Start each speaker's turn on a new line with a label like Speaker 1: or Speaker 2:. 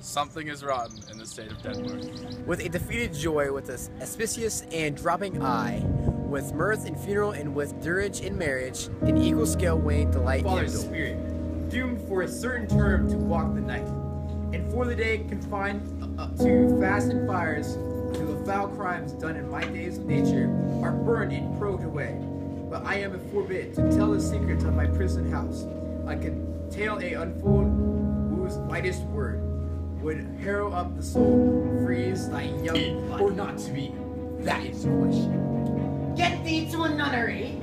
Speaker 1: Something is rotten in the state of Denmark.
Speaker 2: With a defeated joy, with a auspicious and dropping eye, with mirth in funeral and with dirge in marriage, in equal scale weighing delight
Speaker 3: Father's
Speaker 2: and dole.
Speaker 3: spirit, doomed for a certain term to walk the night, and for the day confined to fast and fires, to the foul crimes done in my days of nature, are burned and probed away. But I am forbid to tell the secrets of my prison house. I can tell a unfold whose lightest word would harrow up the soul, freeze thy young blood.
Speaker 4: Or not to be? That is the question.
Speaker 5: Get thee to a nunnery,